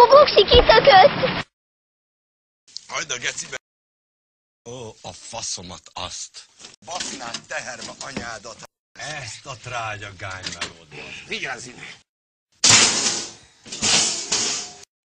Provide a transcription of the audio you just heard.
Boboksi kitökött! Hagyd a gecibe. Ó, a faszomat azt. Basznád teherbe anyádat. Ezt a trágya gánymelódban! Vigyázz innen!